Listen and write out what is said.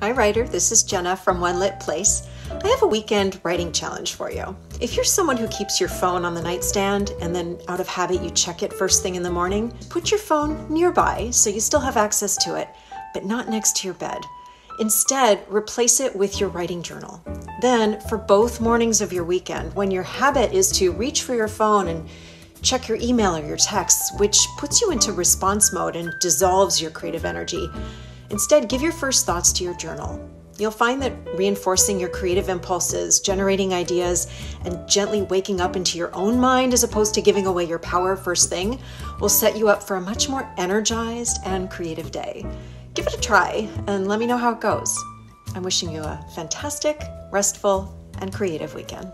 Hi, writer. This is Jenna from One Lit Place. I have a weekend writing challenge for you. If you're someone who keeps your phone on the nightstand and then out of habit you check it first thing in the morning, put your phone nearby so you still have access to it, but not next to your bed. Instead, replace it with your writing journal. Then, for both mornings of your weekend, when your habit is to reach for your phone and check your email or your texts, which puts you into response mode and dissolves your creative energy, Instead, give your first thoughts to your journal. You'll find that reinforcing your creative impulses, generating ideas, and gently waking up into your own mind as opposed to giving away your power first thing will set you up for a much more energized and creative day. Give it a try and let me know how it goes. I'm wishing you a fantastic, restful, and creative weekend.